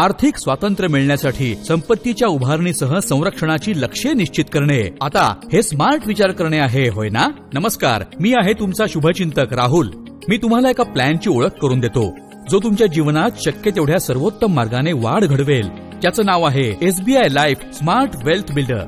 आर्थिक स्वातंत्र्य मिळण्यासाठी संपत्तीच्या उभारणीसह संरक्षणाची लक्ष्ये निश्चित करणे. आता हे स्मार्ट विचार करणे आहे होय ना? नमस्कार मी आहे तुमचा शुभचिंतक राहुल. मी तुम्हाला एका प्लॅनची ओळख करून देतो. जो तुमच्या जीवनात शक्य तेवढ्या सर्वोत्तम मार्गाने वाढ घडवेल. त्याचं नाव आहे SBI life smart wealth builder.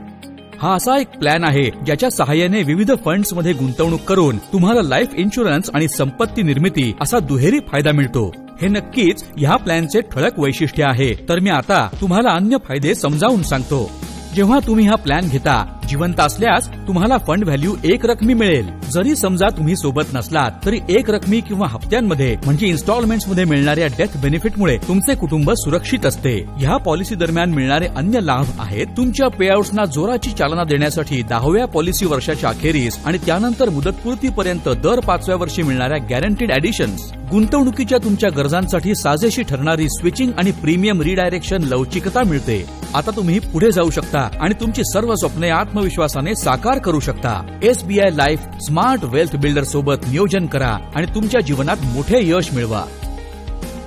हा असा एक प्लॅन आहे ज्याच्या सहाय्याने विविध फंड्समध्ये गुंतवणूक करून तुम्हाला लाईफ इन्शुरन्स आणि संपत्ती निर्मिती असा दुहेरी फायदा मिळतो. हे नक्कीच ह्या प्लॅनचे ठळक वैशिष्ट्य आहे. तर मी आता तुम्हाला अन्य फायदे समजावून सांगतो. जेव्हा तुम्ही हा प्लॅन घेता जिवंत असल्यास तुम्हाला फंड व्हॅल्यू एक रकमी मिळेल. जरी समजा तुम्ही सोबत नसलात तरी एक रकमी किंवा हप्त्यांमध्ये म्हणजे इन्स्टॉलमेंटमध्ये मिळणाऱ्या डेथ बेनिफिटमुळे तुमचे कुटुंब सुरक्षित असते. ह्या पॉलिसी दरम्यान मिळणारे अन्य लाभ आहेत तुमच्या पेआउट्सना जोराची चालना देण्यासाठी दहाव्या पॉलिसी वर्षाच्या अखेरीस आणि त्यानंतर मुदतपूर्तीपर्यंत दर पाचव्या वर्षी मिळणाऱ्या गॅरंटीड ऍडिशन्स गुंतवणुकीच्या तुमच्या गरजांसाठी साजेशी ठरणारी स्विचिंग आणि प्रीमियम रिडायरेक्शन लवचिकता मिळते. आता तुम्ही पुढे जाऊ शकता आणि तुमची सर्व स्वप्ने आत्मविश्वासाने साकार करू शकता. SBI life smart wealth builder सोबत नियोजन करा आणि तुमच्या जीवनात मोठे यश मिळवा.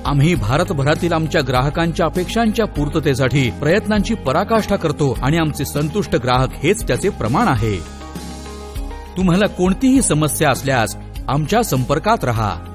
आम्ही भारतभरातील आमच्या ग्राहकांच्या अपेक्षांच्या पूर्ततेसाठी प्रयत्नांची पराकाष्ठा करतो आणि आमचे संतुष्ट ग्राहक हेच त्याचे प्रमाण आहे. तुम्हाला कोणतीही समस्या असल्यास आमच्या संपर्कात रहा.